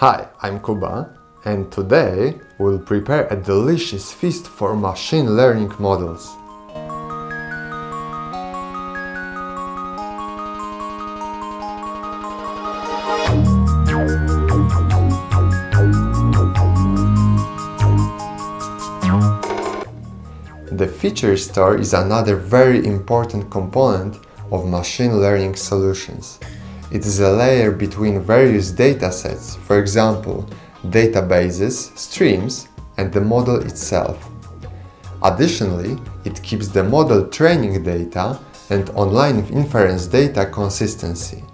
Hi, I'm Kuba, and today we'll prepare a delicious feast for machine learning models. The feature store is another very important component of machine learning solutions. It is a layer between various datasets, for example, databases, streams, and the model itself. Additionally, it keeps the model training data and online inference data consistency.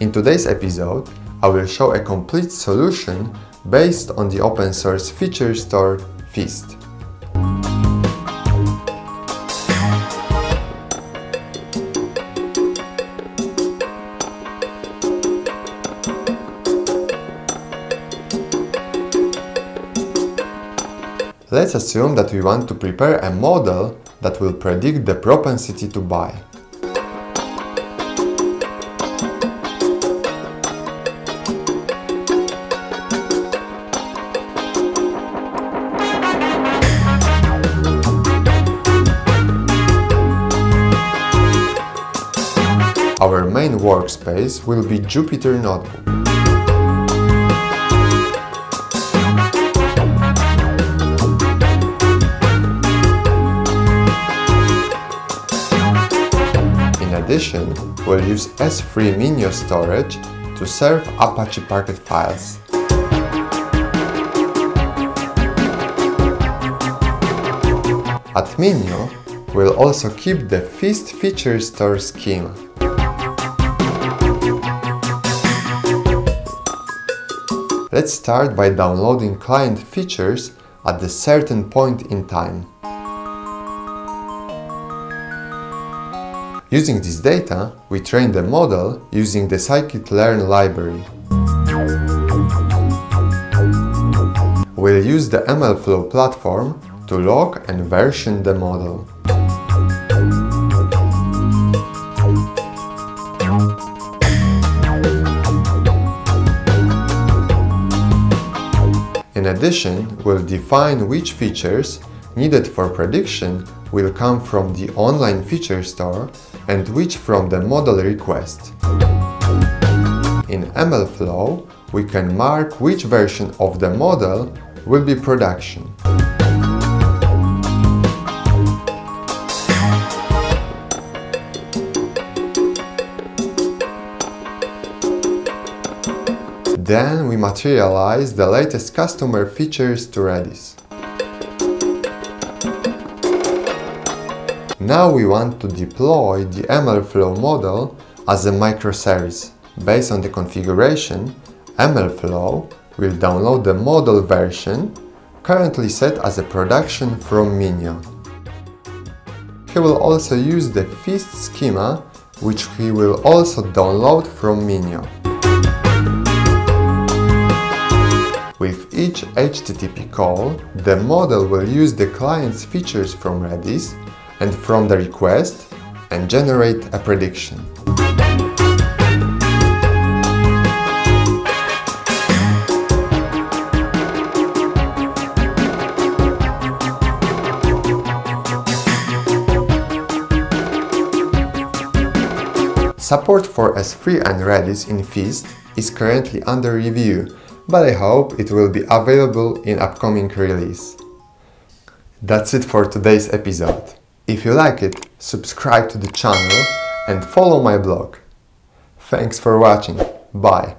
In today's episode, I will show a complete solution based on the open source feature store Feast. Let's assume that we want to prepare a model that will predict the propensity to buy. Our main workspace will be Jupyter Notebook. Addition, we'll use S3 Minio storage to serve Apache Parquet files. At Minio, we'll also keep the Feast feature store schema. Let's start by downloading client features at a certain point in time. Using this data, we train the model using the scikit-learn library. We'll use the MLflow platform to log and version the model. In addition, we'll define which features needed for prediction will come from the online feature store and which from the model request. In MLflow, we can mark which version of the model will be production. Then we materialize the latest customer features to Redis. Now we want to deploy the MLflow model as a microservice. Based on the configuration, MLflow will download the model version currently set as a production from Minio. He will also use the Feast schema, which he will also download from Minio. With each HTTP call, the model will use the client's features from Redis and from the request and generate a prediction. Support for S3 and Redis in Feast is currently under review, but I hope it will be available in upcoming release. That's it for today's episode. If you like it, subscribe to the channel and follow my blog. Thanks for watching. Bye.